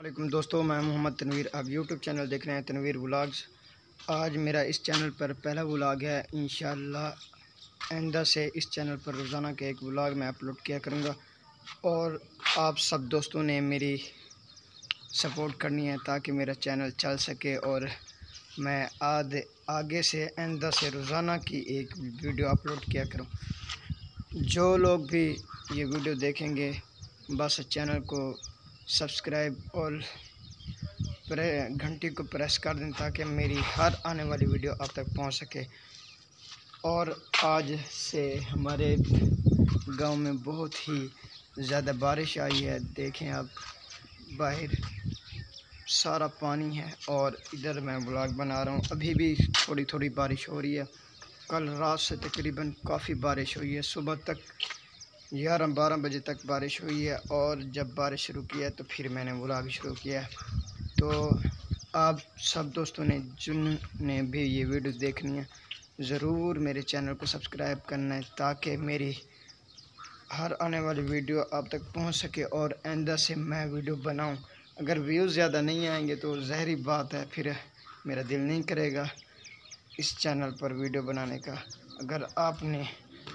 वालेकुम दोस्तों, मैं मोहम्मद तनवीर। आप यूट्यूब चैनल देख रहे हैं तनवीर व्लाग्स आज मेरा इस चैनल पर पहला व्लाग है। इन आइंदा से इस चैनल पर रोज़ाना के एक व्लाग मैं अपलोड किया करूँगा। और आप सब दोस्तों ने मेरी सपोर्ट करनी है ताकि मेरा चैनल चल सके और मैं आधे, आगे से, आइंदा से रोज़ाना की एक वीडियो अपलोड किया करूँ। जो लोग भी ये वीडियो देखेंगे, बस चैनल को सब्सक्राइब और घंटी को प्रेस कर दें ताकि मेरी हर आने वाली वीडियो आप तक पहुँच सके। और आज से हमारे गाँव में बहुत ही ज़्यादा बारिश आई है। देखें आप, बाहर सारा पानी है और इधर मैं ब्लॉग बना रहा हूँ। अभी भी थोड़ी थोड़ी बारिश हो रही है। कल रात से तकरीबन काफ़ी बारिश हुई है। सुबह तक ग्यारह बारह बजे तक बारिश हुई है और जब बारिश शुरू की है तो फिर मैंने ब्लॉग शुरू किया तो आप सब दोस्तों ने जिनने भी ये वीडियो देखनी है, ज़रूर मेरे चैनल को सब्सक्राइब करना है ताकि मेरी हर आने वाली वीडियो आप तक पहुँच सके और आइंदा से मैं वीडियो बनाऊँ। अगर व्यूज़ ज़्यादा नहीं आएँगे तो जहरी बात है, फिर मेरा दिल नहीं करेगा इस चैनल पर वीडियो बनाने का। अगर आपने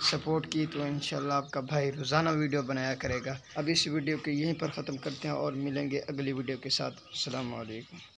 सपोर्ट की तो इन आपका भाई रोज़ाना वीडियो बनाया करेगा। अब इस वीडियो को यहीं पर ख़त्म करते हैं और मिलेंगे अगली वीडियो के साथ। अलैक्म